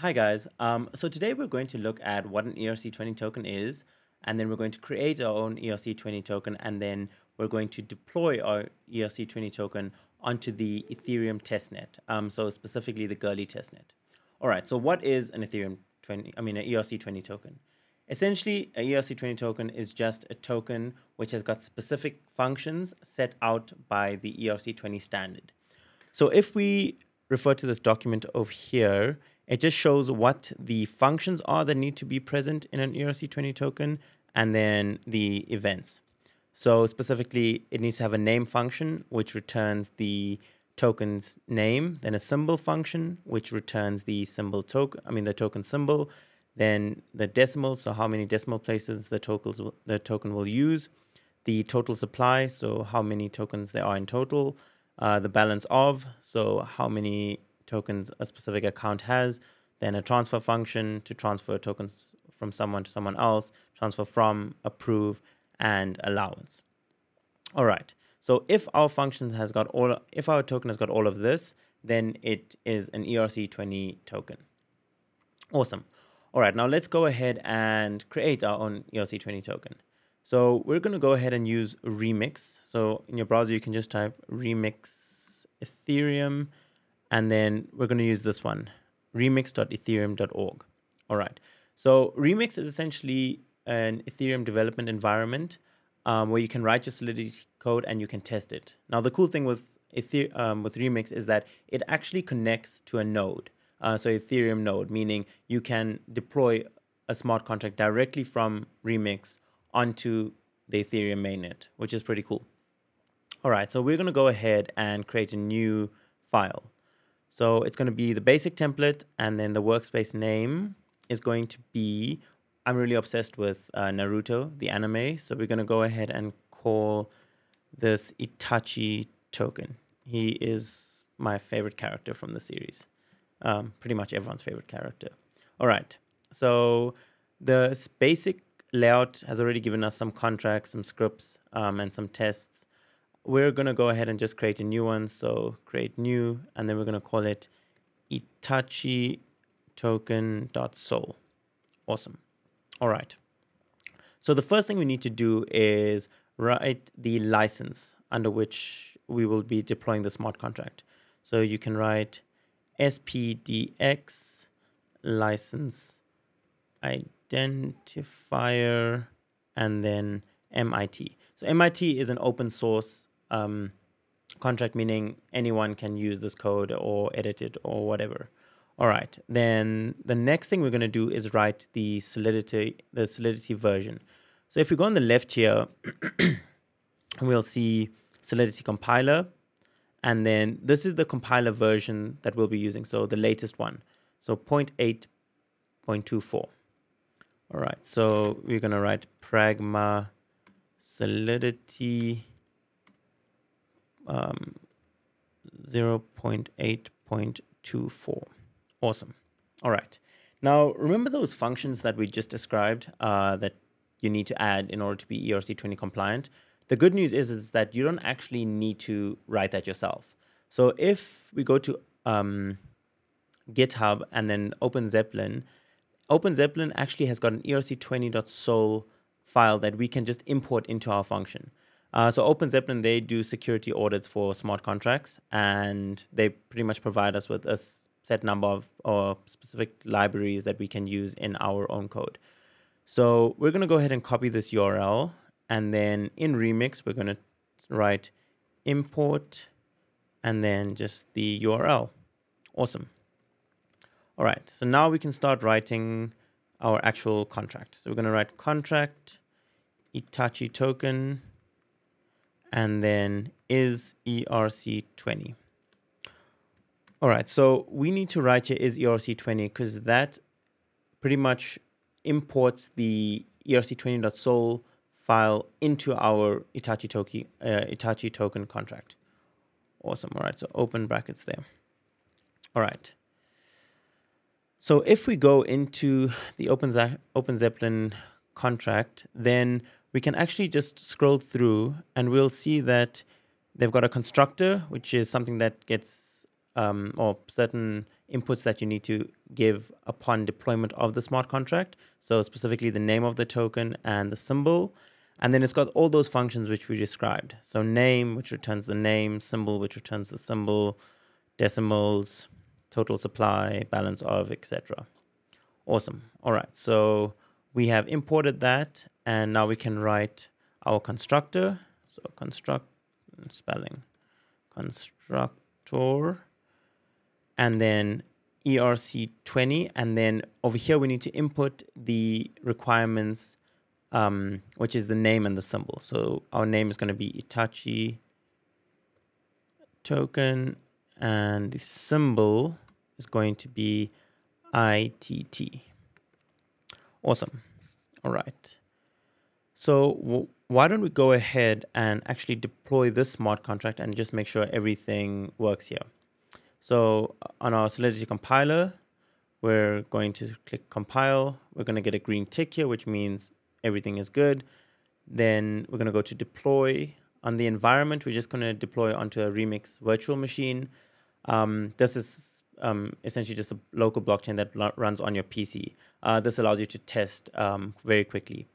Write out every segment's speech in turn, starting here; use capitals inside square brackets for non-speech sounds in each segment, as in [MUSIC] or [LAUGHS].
Hi guys. Um, so today we're going to look at what an ERC20 token is, and then we're going to create our own ERC20 token, and then we're going to deploy our ERC20 token onto the Ethereum testnet. Um, so specifically the Goerli testnet. All right. So what is an Ethereum 20? I mean, an ERC20 token. Essentially, a ERC20 token is just a token which has got specific functions set out by the ERC20 standard. So if we refer to this document over here, it just shows what the functions are that need to be present in an ERC20 token and then the events. So specifically, it needs to have a name function, which returns the token's name, then a symbol function, which returns the symbol token, I mean the token symbol, then the decimal, so how many decimal places the tokens the token will use, the total supply, so how many tokens there are in total, uh, the balance of, so how many tokens a specific account has, then a transfer function to transfer tokens from someone to someone else, transfer from, approve, and allowance. All right. So if our function has got all, if our token has got all of this, then it is an ERC20 token. Awesome. All right, now let's go ahead and create our own ERC20 token. So we're going to go ahead and use Remix. So in your browser, you can just type Remix Ethereum, and then we're going to use this one, remix.ethereum.org. All right. So Remix is essentially an Ethereum development environment um, where you can write your Solidity code and you can test it. Now, the cool thing with Ether um, with Remix is that it actually connects to a node. Uh, so Ethereum node, meaning you can deploy a smart contract directly from Remix onto the Ethereum mainnet, which is pretty cool. All right, so we're going to go ahead and create a new file. So it's going to be the basic template, and then the workspace name is going to be, I'm really obsessed with uh, Naruto, the anime. So we're going to go ahead and call this Itachi token. He is my favorite character from the series. Um, pretty much everyone's favorite character. All right, so the basic layout has already given us some contracts, some scripts, um, and some tests. We're going to go ahead and just create a new one. So create new, and then we're going to call it Itachi token.sol. Awesome. All right. So the first thing we need to do is write the license under which we will be deploying the smart contract. So you can write SPDX license identifier and then MIT. So MIT is an open source um, contract, meaning anyone can use this code or edit it or whatever. All right. Then the next thing we're going to do is write the Solidity, the Solidity version. So if we go on the left here, [COUGHS] we'll see Solidity compiler. And then this is the compiler version that we'll be using. So the latest one. So 0.8.24. All right. So we're going to write pragma solidity um, 0.8.24. Awesome. All right. Now, remember those functions that we just described uh, that you need to add in order to be ERC20 compliant? The good news is, is that you don't actually need to write that yourself. So if we go to um, GitHub and then Open Zeppelin, Open Zeppelin actually has got an ERC20.sol file that we can just import into our function. Uh, so Open Zeppelin, they do security audits for smart contracts, and they pretty much provide us with a set number of or specific libraries that we can use in our own code. So we're going to go ahead and copy this URL. And then in Remix, we're going to write import and then just the URL. Awesome. All right, so now we can start writing our actual contract. So we're going to write contract Itachi token and then is ERC20. All right, so we need to write here is ERC20 because that pretty much imports the ERC20.sol file into our Itachi, token, uh, Itachi token contract. Awesome. All right, so open brackets there. All right. So if we go into the Open, Open Zeppelin contract, then we can actually just scroll through and we'll see that they've got a constructor, which is something that gets um, or certain inputs that you need to give upon deployment of the smart contract. So specifically the name of the token and the symbol. And then it's got all those functions which we described. So name, which returns the name, symbol, which returns the symbol, decimals, total supply, balance of, etc. Awesome. All right. So we have imported that and now we can write our constructor. So construct spelling constructor and then ERC20 and then over here we need to input the requirements um, which is the name and the symbol. So our name is going to be Itachi token, and the symbol is going to be ITT. Awesome. All right. So why don't we go ahead and actually deploy this smart contract and just make sure everything works here. So on our Solidity compiler, we're going to click compile. We're going to get a green tick here, which means everything is good. Then we're going to go to deploy. On the environment, we're just going to deploy onto a Remix virtual machine. Um, this is um, essentially just a local blockchain that runs on your PC. Uh, this allows you to test um, very quickly.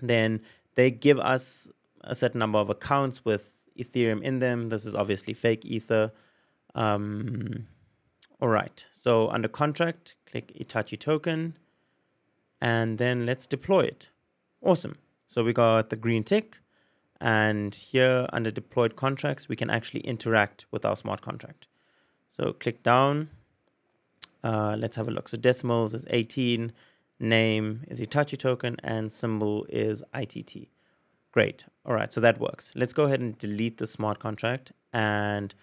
Then they give us a certain number of accounts with Ethereum in them. This is obviously fake Ether. Um, all right, so under contract, click Itachi token, and then let's deploy it. Awesome. So we got the green tick. And here under deployed contracts, we can actually interact with our smart contract. So click down. Uh, let's have a look. So decimals is 18, name is Itachi token, and symbol is ITT. Great. All right, so that works. Let's go ahead and delete the smart contract and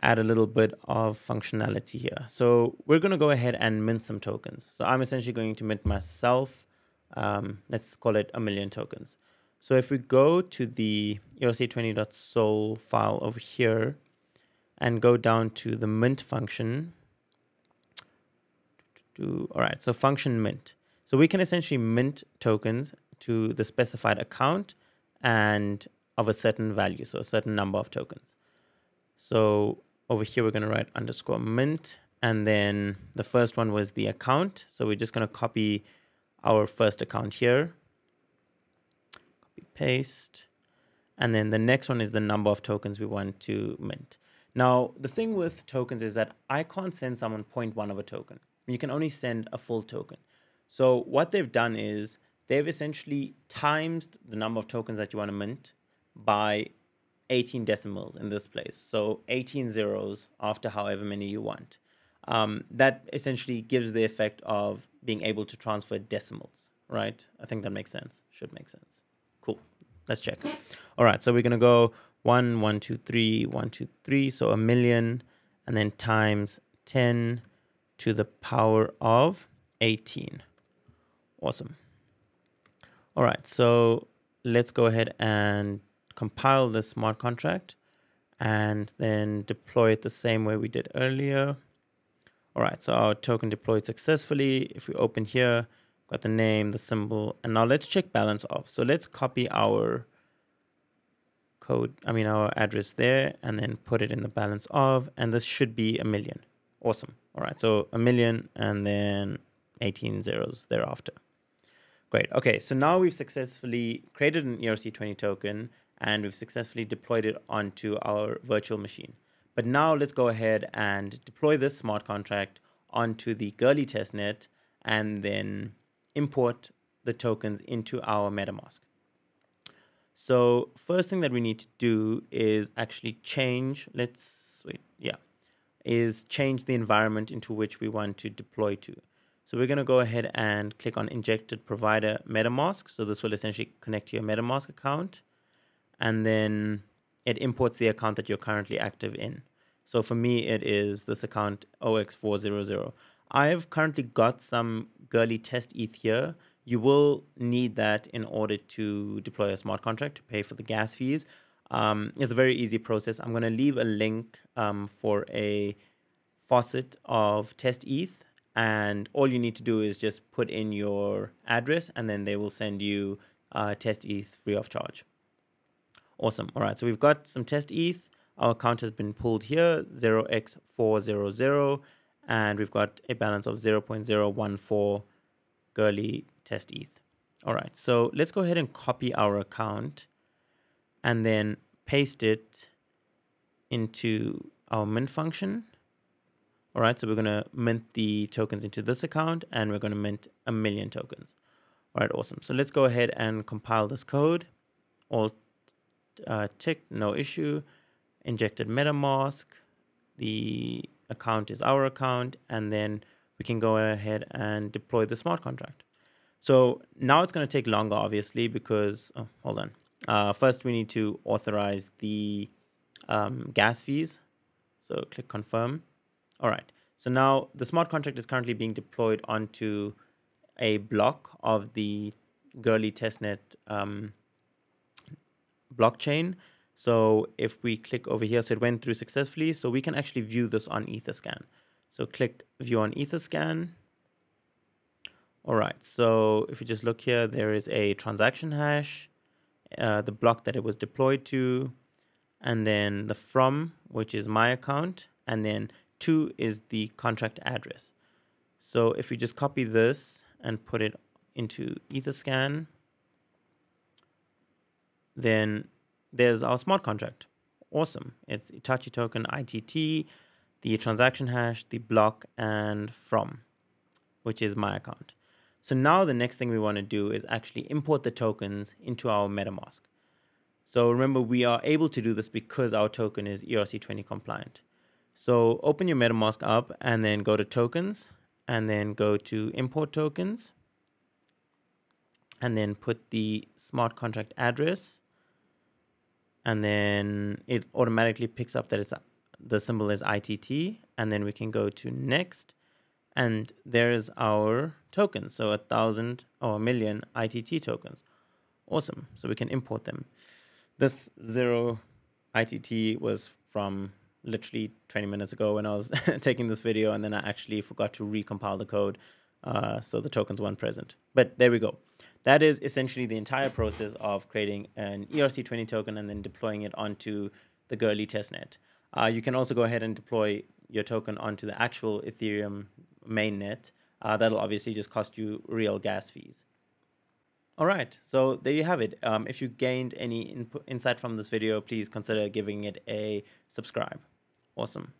add a little bit of functionality here. So we're going to go ahead and mint some tokens. So I'm essentially going to mint myself um, let's call it a million tokens. So if we go to the ERC20.sol file over here and go down to the mint function, all right, so function mint. So we can essentially mint tokens to the specified account and of a certain value, so a certain number of tokens. So over here, we're going to write underscore mint. And then the first one was the account. So we're just going to copy our first account here. Copy paste. And then the next one is the number of tokens we want to mint. Now, the thing with tokens is that I can't send someone 0.1 of a token. You can only send a full token. So what they've done is they've essentially times the number of tokens that you want to mint by 18 decimals in this place. So 18 zeros after however many you want. Um, that essentially gives the effect of being able to transfer decimals, right? I think that makes sense. Should make sense. Cool. Let's check. All right. So we're going to go one, one, two, three, one, two, three. So a million and then times 10 to the power of 18. Awesome. All right. So let's go ahead and compile the smart contract and then deploy it the same way we did earlier. All right, so our token deployed successfully. If we open here, got the name, the symbol, and now let's check balance of. So let's copy our code, I mean our address there, and then put it in the balance of, and this should be a million. Awesome. All right, so a million and then 18 zeros thereafter. Great. Okay, so now we've successfully created an ERC20 token and we've successfully deployed it onto our virtual machine. But now let's go ahead and deploy this smart contract onto the Goerli testnet and then import the tokens into our MetaMask. So first thing that we need to do is actually change, let's wait, yeah, is change the environment into which we want to deploy to. So we're going to go ahead and click on injected provider MetaMask. So this will essentially connect to your MetaMask account. And then it imports the account that you're currently active in. So for me, it is this account OX400. I've currently got some Goerli test ETH here. You will need that in order to deploy a smart contract to pay for the gas fees. Um, it's a very easy process. I'm going to leave a link um, for a faucet of test ETH. And all you need to do is just put in your address and then they will send you uh, test ETH free of charge. Awesome. All right. So we've got some test ETH. Our account has been pulled here, 0x400, and we've got a balance of 0.014 Goerli test ETH. All right, so let's go ahead and copy our account and then paste it into our mint function. All right, so we're going to mint the tokens into this account and we're going to mint a million tokens. All right, awesome. So let's go ahead and compile this code. All uh, ticked, no issue. Injected MetaMask. The account is our account. And then we can go ahead and deploy the smart contract. So now it's going to take longer, obviously, because, oh, hold on. Uh, first, we need to authorize the um, gas fees. So click confirm. All right. So now the smart contract is currently being deployed onto a block of the Goerli testnet um, blockchain. So if we click over here, so it went through successfully. So we can actually view this on Etherscan. So click view on Etherscan. All right, so if you just look here, there is a transaction hash, uh, the block that it was deployed to, and then the from, which is my account, and then two is the contract address. So if we just copy this and put it into Etherscan, then there's our smart contract. Awesome. It's Itachi token ITT, the transaction hash, the block, and from, which is my account. So now the next thing we want to do is actually import the tokens into our MetaMask. So remember, we are able to do this because our token is ERC20 compliant. So open your MetaMask up and then go to tokens and then go to import tokens and then put the smart contract address and then it automatically picks up that it's the symbol is ITT and then we can go to next and there's our token. so a thousand or a million ITT tokens awesome so we can import them this zero ITT was from literally 20 minutes ago when I was [LAUGHS] taking this video and then I actually forgot to recompile the code uh, so the tokens weren't present but there we go that is essentially the entire process of creating an ERC20 token and then deploying it onto the Goerli testnet. Uh, you can also go ahead and deploy your token onto the actual Ethereum mainnet. Uh, that'll obviously just cost you real gas fees. All right, so there you have it. Um, if you gained any input, insight from this video, please consider giving it a subscribe. Awesome.